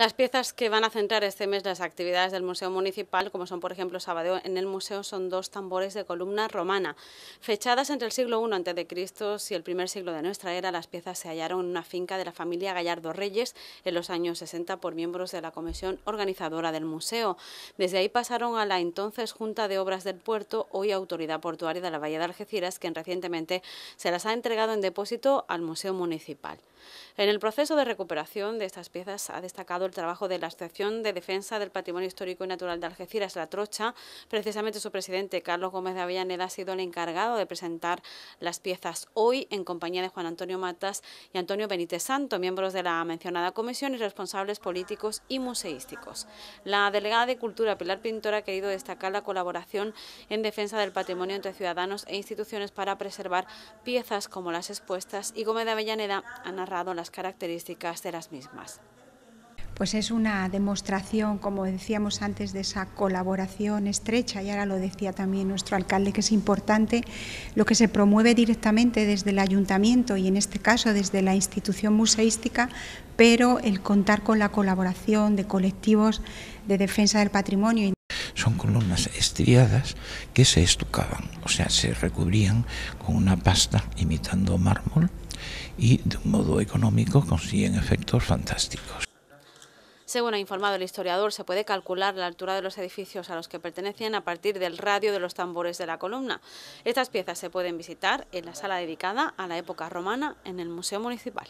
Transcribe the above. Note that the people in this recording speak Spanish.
Las piezas que van a centrar este mes las actividades del Museo Municipal, como son por ejemplo sábado en el museo, son dos tambores de columna romana. Fechadas entre el siglo I a.C. y el primer siglo de nuestra era, las piezas se hallaron en una finca de la familia Gallardo Reyes en los años 60 por miembros de la comisión organizadora del museo. Desde ahí pasaron a la entonces Junta de Obras del Puerto, hoy Autoridad Portuaria de la Bahía de Algeciras, quien recientemente se las ha entregado en depósito al Museo Municipal. En el proceso de recuperación de estas piezas ha destacado el trabajo de la Asociación de Defensa del Patrimonio Histórico y Natural de Algeciras, La Trocha. Precisamente su presidente, Carlos Gómez de Avellaneda, ha sido el encargado de presentar las piezas hoy en compañía de Juan Antonio Matas y Antonio Benítez Santo, miembros de la mencionada comisión y responsables políticos y museísticos. La delegada de Cultura, Pilar Pintor, ha querido destacar la colaboración en defensa del patrimonio entre ciudadanos e instituciones para preservar piezas como las expuestas y Gómez de Avellaneda ha narrado las características de las mismas pues es una demostración, como decíamos antes, de esa colaboración estrecha, y ahora lo decía también nuestro alcalde, que es importante lo que se promueve directamente desde el ayuntamiento y en este caso desde la institución museística, pero el contar con la colaboración de colectivos de defensa del patrimonio. Son columnas estriadas que se estucaban, o sea, se recubrían con una pasta imitando mármol y de un modo económico consiguen efectos fantásticos. Según ha informado el historiador, se puede calcular la altura de los edificios a los que pertenecen a partir del radio de los tambores de la columna. Estas piezas se pueden visitar en la sala dedicada a la época romana en el Museo Municipal.